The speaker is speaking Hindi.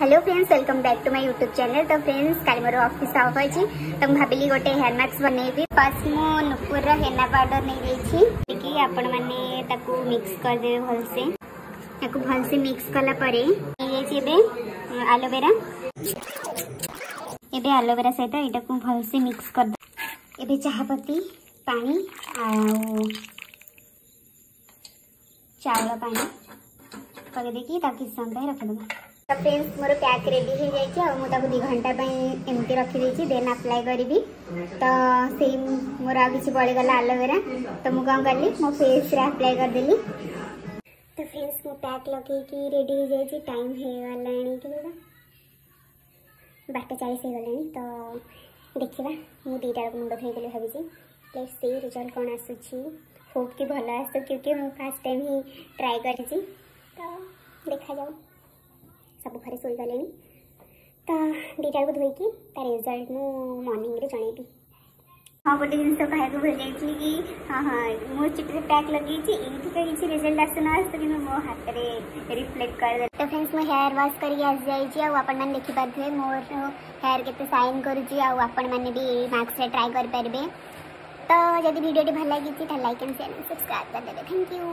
Hello friends welcome back to my YouTube channel तो फ्रेंड्स काली मोर ऑफ़िस ऑफ़ अच्छी तो मुझे भाविली गोटे हेयर मास्क बनैबी फ़र्स्ट मु नुपुर हेना पाउडर नहीं ताकू मिक्स कर देबे भलसे। भलसे मिक्स कला एलोवेरा एबे एलोवेरा सहित एटा को भलसे मिक्स कर दे। एबे चाहपत्ती, पानी आ चावल पानी। पके देखी ताकि समय रखिदेबा तो फ्रेंड्स मोर पैक रेडी हो जाए मुझे दु घंटा एमती रखी देन अप्लाई करी तो से मोर आ कि बड़ीगला आलोवेरा तो मुझे कौन कली मो फेस अप्लाई करदेली तो फ्रेंड्स मो पैक लगे रेडी हो जाए टाइम हो गला बारटा चालीस हो गला तो देखा मुझे दुईटा मुंड धोईदेली भावी लेट से रिज़ल्ट कौन आसूँ होप कि भल आसू क्योंकि मुझे फास्ट टाइम ही ट्राए कर देखा जाऊ ଶୋଇଗଲେଣି ତ ଦୁଇଟାକୁ ଧୋଇକି ତା ରେଜଲ୍ଟ ମୁଁ ମର୍ଣ୍ଣିଂରେ ଜଣେଇବି। ହଁ ଗୋଟେ ଜିନିଷ କହିବାକୁ ଭୁଲିଯାଇଥିଲି କି ହଁ ହଁ ମୋ ଚିଠିରେ ପ୍ୟାକ୍ ଲଗେଇଛି ଏଇଠିକା କିଛି ରେଜଲ୍ଟ ଆସୁ ନ ଆସୁ କିନ୍ତୁ ମୋ ହାତରେ ରିଫ୍ଲେକ୍ଟ କରିଦେଲି। ତ ଫ୍ରେଣ୍ଡସ୍ ମୁଁ ହେୟାର ୱାଶ୍ କରିକି ଆସିଯାଇଛି ଆଉ ଆପଣମାନେ ଦେଖିପାରୁଥିବେ ମୋର ହେୟାର କେତେ ସାଇନ୍ କରୁଛି ଆଉ ଆପଣମାନେ ବି ମାସ୍କରେ ଟ୍ରାଏ କରିପାରିବେ। ତ ଯଦି ଭିଡ଼ିଓଟି ଭଲ ଲାଗିଛି ତାହେଲେ ଲାଇକ୍ ଆଣ୍ଡ ସେୟାର ସବସ୍କ୍ରାଇବ୍ କରିଦେବେ। Thank you